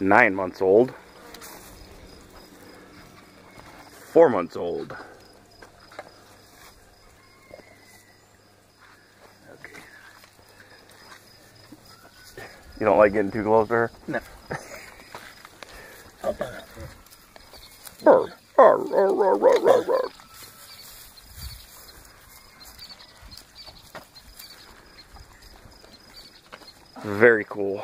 nine months old, four months old. Okay. You don't like getting too close to her? No. Arr, arr, arr. Very cool.